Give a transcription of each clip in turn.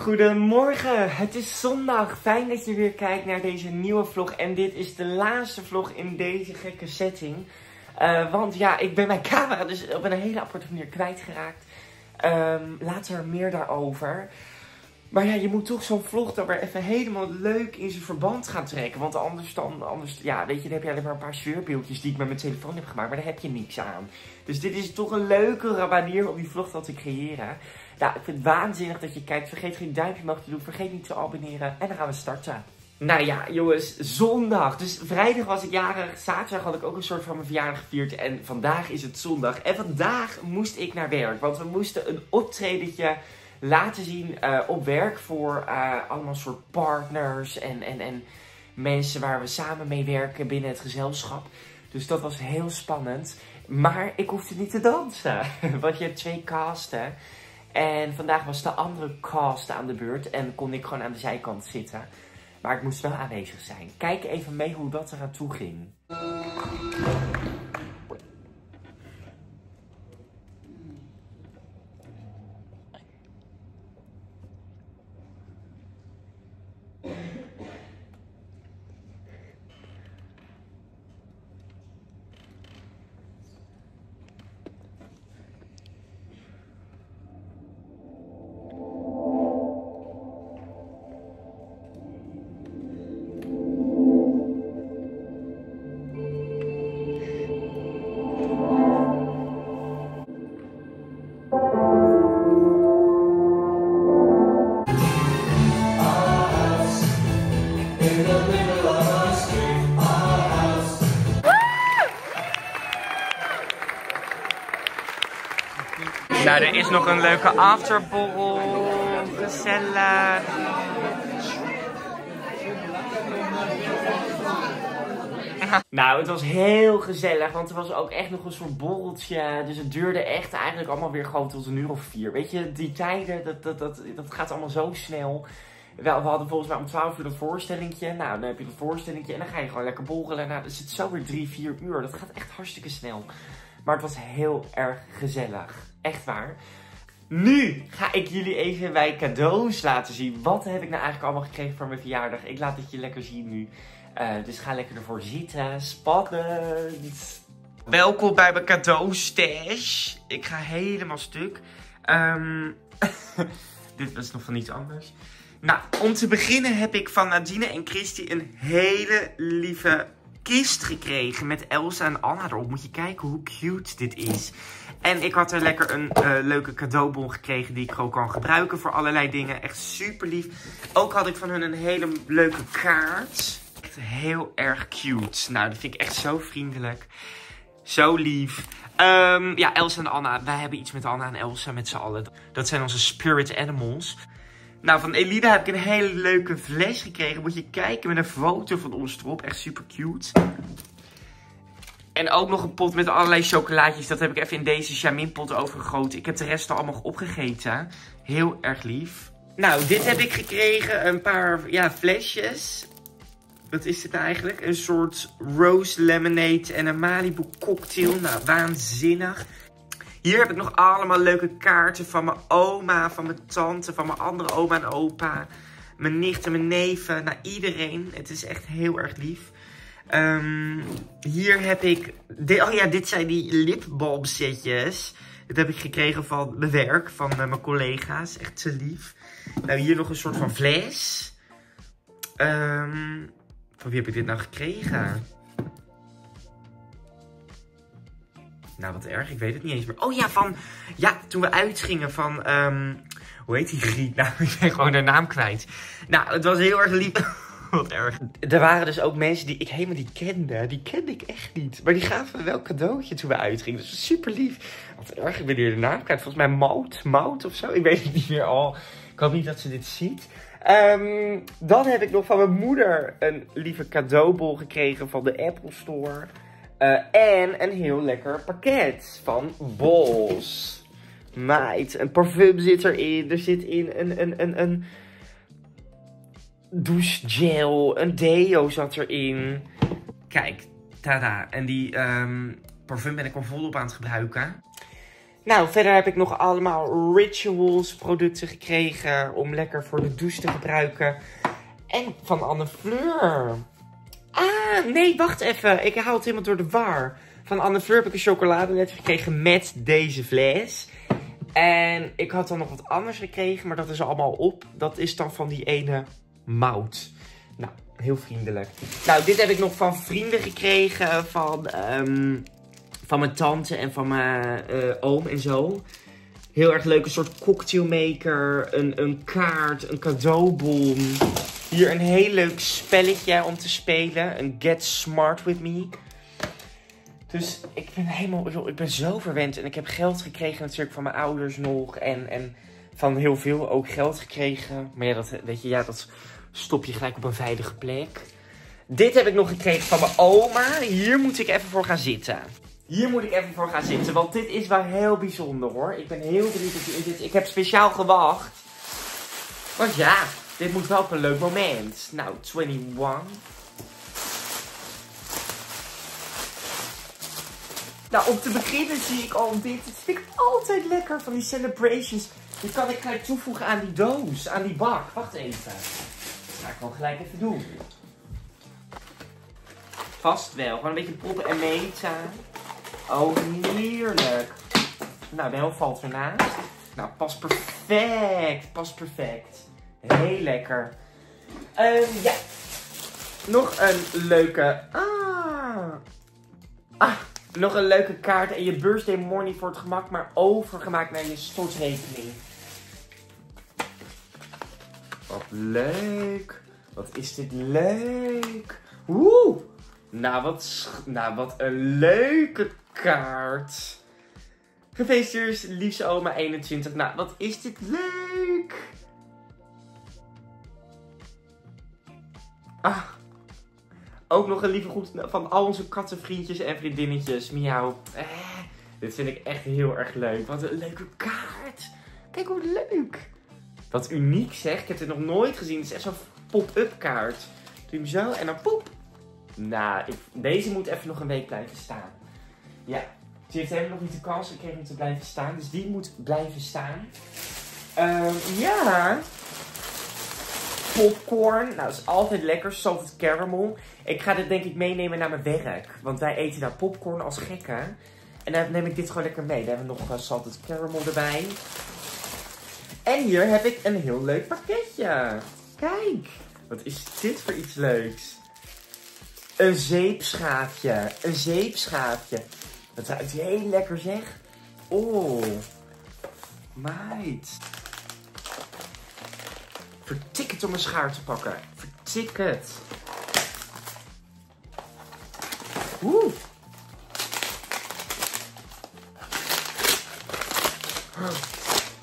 Goedemorgen, het is zondag. Fijn dat je weer kijkt naar deze nieuwe vlog. En dit is de laatste vlog in deze gekke setting. Uh, want ja, ik ben mijn camera dus op een hele aparte manier kwijtgeraakt. Um, later meer daarover. Maar ja, je moet toch zo'n vlog dan weer even helemaal leuk in zijn verband gaan trekken. Want anders dan, anders, ja, weet je, dan heb je alleen maar een paar sfeerbeeldjes die ik met mijn telefoon heb gemaakt. Maar daar heb je niks aan. Dus dit is toch een leukere manier om die vlog dan te creëren. Nou, ik vind het waanzinnig dat je kijkt. Vergeet geen duimpje omhoog te doen. Vergeet niet te abonneren. En dan gaan we starten. Nou ja, jongens, zondag. Dus vrijdag was ik jarig. Zaterdag had ik ook een soort van mijn verjaardag gevierd. En vandaag is het zondag. En vandaag moest ik naar werk. Want we moesten een optredentje laten zien uh, op werk voor uh, allemaal soort partners en, en, en mensen waar we samen mee werken binnen het gezelschap. Dus dat was heel spannend. Maar ik hoefde niet te dansen. Want je hebt twee casten. En vandaag was de andere cast aan de beurt. En kon ik gewoon aan de zijkant zitten. Maar ik moest wel aanwezig zijn. Kijk even mee hoe dat eraan toe ging. Nog een leuke afterborrel. Gezellig. Nou, het was heel gezellig, want er was ook echt nog een soort borreltje. Dus het duurde echt eigenlijk allemaal weer gewoon tot een uur of vier. Weet je, die tijden, dat, dat, dat, dat gaat allemaal zo snel. We, we hadden volgens mij om 12 uur een voorstellingje. Nou, dan heb je een voorstellingje en dan ga je gewoon lekker borrelen. Nou, dan zit zo weer drie, vier uur. Dat gaat echt hartstikke snel. Maar het was heel erg gezellig. Echt waar. Nu ga ik jullie even bij cadeaus laten zien. Wat heb ik nou eigenlijk allemaal gekregen voor mijn verjaardag? Ik laat het je lekker zien nu. Uh, dus ga lekker ervoor zitten. Spannend. Welkom bij mijn cadeaustash. Ik ga helemaal stuk. Um, dit was nog van iets anders. Nou, om te beginnen heb ik van Nadine en Christy een hele lieve kist gekregen met Elsa en Anna erop. Moet je kijken hoe cute dit is. En ik had er lekker een uh, leuke cadeaubon gekregen die ik gewoon kan gebruiken voor allerlei dingen. Echt super lief. Ook had ik van hun een hele leuke kaart. Echt heel erg cute. Nou, dat vind ik echt zo vriendelijk. Zo lief. Um, ja, Elsa en Anna. Wij hebben iets met Anna en Elsa met z'n allen. Dat zijn onze spirit animals. Nou, van Elida heb ik een hele leuke fles gekregen. Moet je kijken met een foto van ons erop. Echt super cute. En ook nog een pot met allerlei chocolaatjes. Dat heb ik even in deze Jamin pot overgegoten. Ik heb de rest al allemaal opgegeten. Heel erg lief. Nou, dit heb ik gekregen. Een paar ja, flesjes. Wat is dit eigenlijk? Een soort rose lemonade en een Malibu cocktail. Nou, waanzinnig. Hier heb ik nog allemaal leuke kaarten van mijn oma, van mijn tante, van mijn andere oma en opa. Mijn nichten, mijn neven, nou iedereen. Het is echt heel erg lief. Um, hier heb ik... oh ja, dit zijn die lipbalmsetjes. Dit heb ik gekregen van mijn werk, van uh, mijn collega's. Echt te lief. Nou, hier nog een soort van fles. Um, van wie heb ik dit nou gekregen? Nou, wat erg. Ik weet het niet eens meer. Oh ja, van... Ja, toen we uitgingen van... Um, hoe heet die griet? Nou, ik ben gewoon de naam kwijt. Nou, het was heel erg lief. Wat erg. Er waren dus ook mensen die ik helemaal niet kende. Die kende ik echt niet. Maar die gaven wel cadeautje toen we uitgingen. Dus super lief. Wat erg, ik ben hier de naam kwijt. Volgens mij Mout. Mout of zo. Ik weet het niet meer al. Ik hoop niet dat ze dit ziet. Um, dan heb ik nog van mijn moeder een lieve cadeaubol gekregen van de Apple Store. Uh, en een heel lekker pakket van Bols. Meid, een parfum zit erin. Er zit in een, een, een, een douchegel, een deo zat erin. Kijk, tada. En die um, parfum ben ik al volop aan het gebruiken. Nou, verder heb ik nog allemaal Rituals producten gekregen om lekker voor de douche te gebruiken. En van Anne Fleur. Ah, nee, wacht even. Ik haal het helemaal door de war. Van Anne Fleur heb ik een chocoladelet gekregen met deze fles. En ik had dan nog wat anders gekregen, maar dat is allemaal op. Dat is dan van die ene mout. Nou, heel vriendelijk. Nou, dit heb ik nog van vrienden gekregen. Van, ehm, van mijn tante en van mijn uh, oom en zo. Heel erg leuk. Een soort cocktailmaker. Een, een kaart. Een cadeaubon. Hier een heel leuk spelletje om te spelen. Een Get Smart With Me. Dus ik ben helemaal, ik ben zo verwend. En ik heb geld gekregen natuurlijk van mijn ouders nog. En, en van heel veel ook geld gekregen. Maar ja, dat, weet je, ja, dat stop je gelijk op een veilige plek. Dit heb ik nog gekregen van mijn oma. Hier moet ik even voor gaan zitten. Hier moet ik even voor gaan zitten. Want dit is wel heel bijzonder hoor. Ik ben heel benieuwd dat je dit... Ik heb speciaal gewacht. Want ja, dit moet wel op een leuk moment. Nou, 21. Nou, om te beginnen zie ik al dit. Het vind ik altijd lekker van die celebrations. Die kan ik gelijk toevoegen aan die doos, aan die bak. Wacht even. Dat ga ik gewoon gelijk even doen. Vast wel. Gewoon een beetje poppen en meta. Oh, heerlijk. Nou, helft valt ernaast. Nou, pas perfect. Pas perfect. Heel lekker. Um, ja. Nog een leuke... Ah. Ah. Nog een leuke kaart en je birthday morning voor het gemak, maar overgemaakt naar je stortrekening. Wat leuk. Wat is dit leuk. Oeh. Nou, wat, nou, wat een leuke kaart. Gefeliciteerd, liefste oma 21. Nou, wat is dit leuk. Ah, ook nog een lieve groet van al onze kattenvriendjes en vriendinnetjes. Miauw. Eh, dit vind ik echt heel erg leuk. Wat een leuke kaart. Kijk hoe leuk. Wat uniek zeg. Ik heb dit nog nooit gezien. Het is echt zo'n pop-up kaart. Doe hem zo en dan poep. Nou, ik, deze moet even nog een week blijven staan. Ja, ze heeft helemaal nog niet de kans gekregen om te blijven staan. Dus die moet blijven staan. Uh, ja, popcorn. Nou, dat is altijd lekker. Salted caramel. Ik ga dit denk ik meenemen naar mijn werk. Want wij eten daar popcorn als gekken. En dan neem ik dit gewoon lekker mee. Dan hebben we nog uh, salted caramel erbij. En hier heb ik een heel leuk pakketje. Kijk. Wat is dit voor iets leuks? Een zeepschaafje. Een zeepschaafje. Dat ruikt heel lekker zeg. Oh. Meid. Vertik het om een schaar te pakken. Vertik het. Oeh.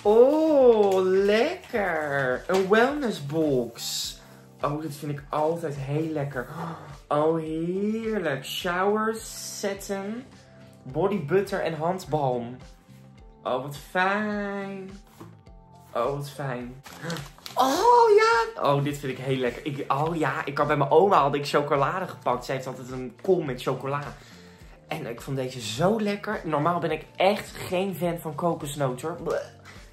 Oh, lekker. Een wellnessbox. Oh, dit vind ik altijd heel lekker. Oh, heerlijk. Shower setten, body butter en handbalm. Oh, wat fijn. Oh, wat fijn. Oh ja! Oh, dit vind ik heel lekker. Ik, oh ja, ik had bij mijn oma had ik chocolade gepakt. Zij heeft altijd een kom met chocola. En ik vond deze zo lekker. Normaal ben ik echt geen fan van kokosnoten.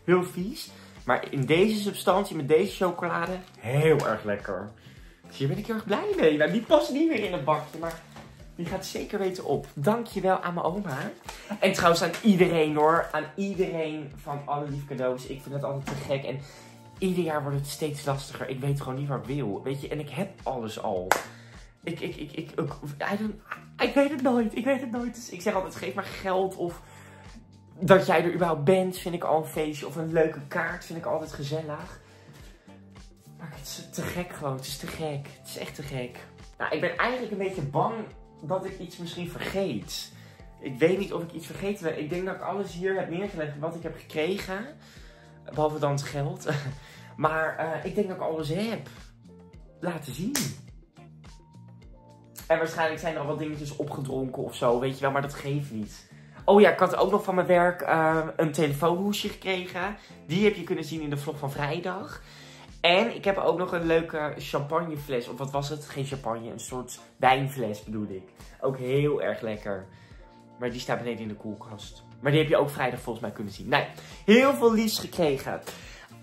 Heel vies. Maar in deze substantie, met deze chocolade, heel erg lekker. Dus hier ben ik heel erg blij mee. Nou, die past niet meer in het bakje, maar die gaat zeker weten op. Dankjewel aan mijn oma. En trouwens aan iedereen hoor. Aan iedereen van alle lief cadeaus. Ik vind het altijd te gek. En ieder jaar wordt het steeds lastiger. Ik weet gewoon niet waar ik wil. Weet je, en ik heb alles al. Ik, ik, ik, ik, ik, ik weet het nooit. Ik weet het nooit. Dus ik zeg altijd, geef maar geld of dat jij er überhaupt bent, vind ik al een feestje. Of een leuke kaart vind ik altijd gezellig. Maar het is te gek gewoon. Het is te gek. Het is echt te gek. Nou, ik ben eigenlijk een beetje bang dat ik iets misschien vergeet. Ik weet niet of ik iets vergeten ben. Ik denk dat ik alles hier heb neergelegd wat ik heb gekregen. Behalve dan het geld. Maar uh, ik denk dat ik alles heb laten zien. En waarschijnlijk zijn er al wat dingetjes opgedronken of zo, weet je wel, maar dat geeft niet. Oh ja, ik had ook nog van mijn werk uh, een telefoonhoesje gekregen. Die heb je kunnen zien in de vlog van vrijdag. En ik heb ook nog een leuke champagnefles. Of wat was het? Geen champagne, een soort wijnfles bedoel ik. Ook heel erg lekker. Maar die staat beneden in de koelkast. Maar die heb je ook vrijdag volgens mij kunnen zien. Nee, heel veel liefs gekregen.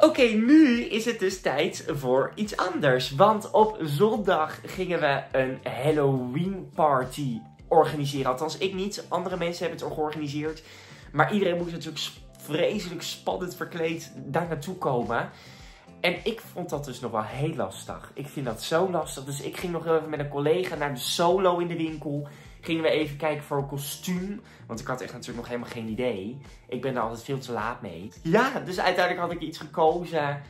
Oké, nu is het dus tijd voor iets anders. Want op zondag gingen we een Halloween party organiseren. Althans, ik niet. Andere mensen hebben het georganiseerd. Maar iedereen moest natuurlijk vreselijk spannend verkleed daar naartoe komen. En ik vond dat dus nog wel heel lastig. Ik vind dat zo lastig. Dus ik ging nog even met een collega naar de solo in de winkel. Gingen we even kijken voor een kostuum. Want ik had echt natuurlijk nog helemaal geen idee. Ik ben er altijd veel te laat mee. Ja, dus uiteindelijk had ik iets gekozen.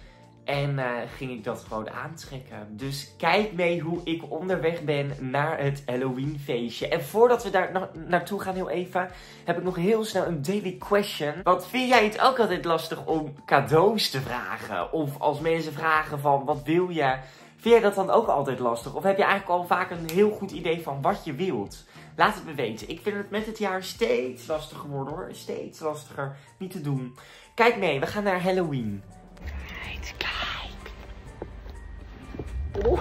En uh, ging ik dat gewoon aantrekken. Dus kijk mee hoe ik onderweg ben naar het Halloween feestje. En voordat we daar na naartoe gaan heel even, heb ik nog heel snel een daily question. Want vind jij het ook altijd lastig om cadeaus te vragen? Of als mensen vragen van wat wil je? Vind jij dat dan ook altijd lastig? Of heb je eigenlijk al vaak een heel goed idee van wat je wilt? Laat het me weten. Ik vind het met het jaar steeds lastiger geworden hoor. Steeds lastiger. Niet te doen. Kijk mee, we gaan naar Halloween. Kijk, kijk. Oh.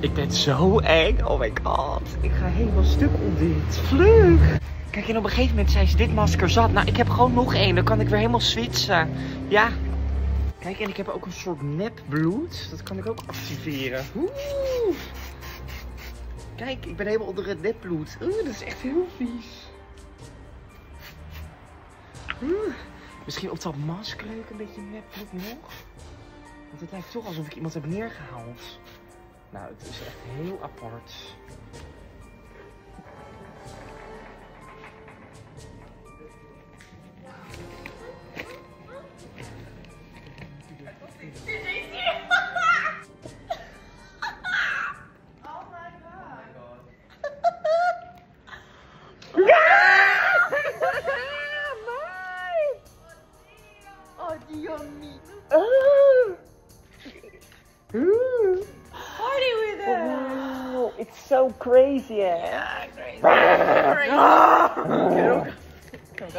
Ik ben zo eng. Oh my god. Ik ga helemaal stuk om dit. Vlug. Kijk, en op een gegeven moment zijn ze dit masker zat. Nou, ik heb gewoon nog één. Dan kan ik weer helemaal switchen. Ja. Kijk, en ik heb ook een soort nepbloed. Dat kan ik ook activeren. Kijk, ik ben helemaal onder het nepbloed. Oeh, dat is echt heel vies. Misschien op dat masker een beetje nepbloed nog. Want het lijkt toch alsof ik iemand heb neergehaald. Nou, het is echt heel apart. So crazy, hè? Ja, crazy.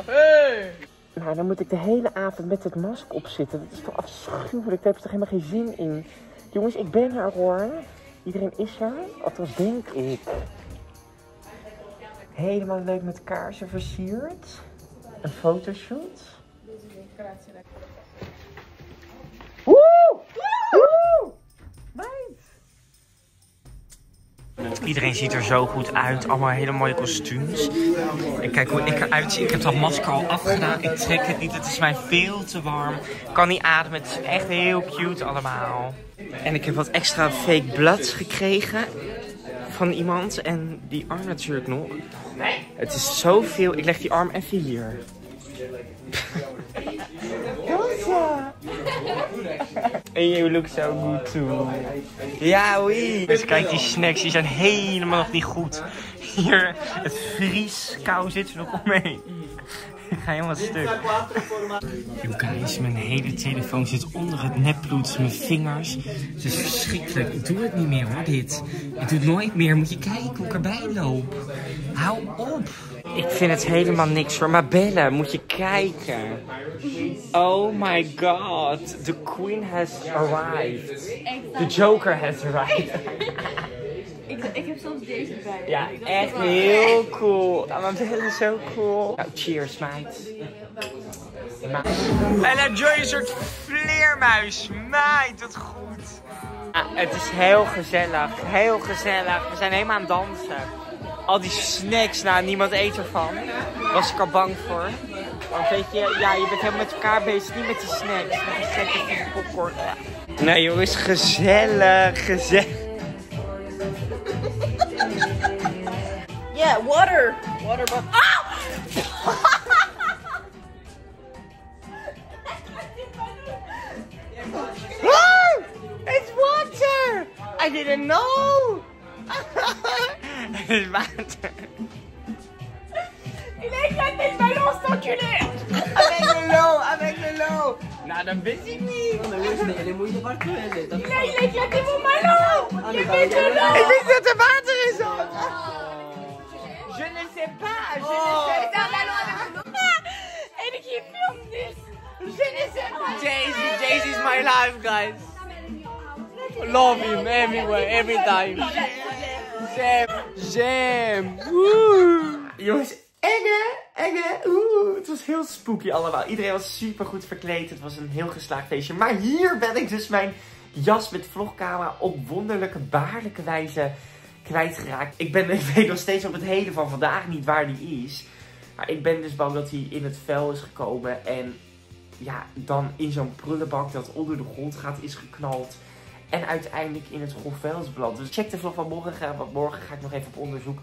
Hey. Nou, dan moet ik de hele avond met het masker op zitten. Dat is toch afschuwelijk. Daar heb je toch helemaal geen zin in. Jongens, ik ben er hoor. Iedereen is er. Althans, denk ik. Helemaal leuk met kaarsen versierd. Een fotoshoot. Iedereen ziet er zo goed uit. Allemaal hele mooie kostuums. En kijk hoe ik eruit zie. Ik heb dat masker al afgedaan. Ik trek het niet. Het is mij veel te warm. Ik kan niet ademen. Het is echt heel cute allemaal. En ik heb wat extra fake blood gekregen. Van iemand. En die arm natuurlijk nog. Het is zoveel. Ik leg die arm even hier. And you look so good too. Ja, oei. Dus kijk, die snacks die zijn helemaal nog niet goed. Hier, het vrieskou zit er nog omheen. Ik ga helemaal stuk. Yo guys, mijn hele telefoon zit onder het nepbloed. Mijn vingers. Het is verschrikkelijk. Ik doe het niet meer hoor, dit. Ik doe het nooit meer. Moet je kijken hoe ik erbij loop. Hou op. Ik vind het helemaal niks voor. Maar bellen, moet je kijken. Oh my god. The queen has arrived. The joker has arrived. Ik, ik heb zelfs deze bij. Ja, echt heel cool. Oh, maar is zo cool. Nou, cheers, meid. En Joy een soort vleermuis. Meid, wat goed. Ja, het is heel gezellig. Heel gezellig. We zijn helemaal aan het dansen al die snacks, nou niemand eet ervan. Was ik al bang voor. Want weet je, ja, je bent helemaal met elkaar bezig, niet met die snacks. Met die snacks en die popcorn. Ja. Nou jongens, gezellig, gezellig. Yeah, water. Water, but... Ah! oh! It's water! I didn't know! Het is water. Il a éclaté le ballon, cet enculé Avec de l'eau, avec de l'eau Nou, dat wist ik niet. Il a, il a éclaté mon ballon Il met de l'eau Ik wist dat er water in zat. Je ne sais pas, je ne sais pas. En ik hier film. Je ne sais pas. Daisy, Daisy's my life, guys. Love him everywhere, every time. Jam. Woe. Jongens, enge, enge. Oeh, het was heel spooky allemaal. Iedereen was super goed verkleed. Het was een heel geslaagd feestje. Maar hier ben ik dus mijn jas met vlogcamera op wonderlijke, baarlijke wijze kwijtgeraakt. Ik, ben, weet nog steeds op het heden van vandaag niet waar die is. Maar ik ben dus bang dat hij in het vuil is gekomen. En ja, dan in zo'n prullenbak dat onder de grond gaat is geknald. En uiteindelijk in het grof vuil is beland. Dus check de vlog van morgen, want morgen ga ik nog even op onderzoek.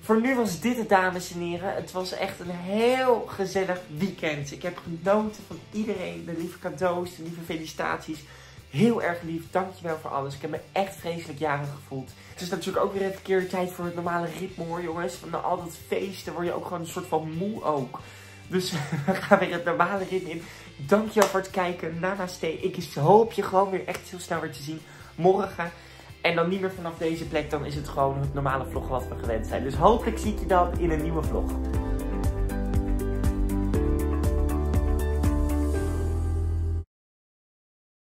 Voor nu was dit het, dames en heren. Het was echt een heel gezellig weekend. Ik heb genoten van iedereen. De lieve cadeaus, de lieve felicitaties. Heel erg lief. Dankjewel voor alles. Ik heb me echt vreselijk jarig gevoeld. Het is natuurlijk ook weer een verkeerde tijd voor het normale ritme hoor, jongens. Van al dat feesten word je ook gewoon een soort van moe ook. Dus we gaan weer het normale ritme in. Dankjewel voor het kijken. Namaste. Ik hoop je gewoon weer echt heel snel weer te zien. Morgen. En dan niet meer vanaf deze plek. Dan is het gewoon het normale vlog wat we gewend zijn. Dus hopelijk zie ik je dan in een nieuwe vlog.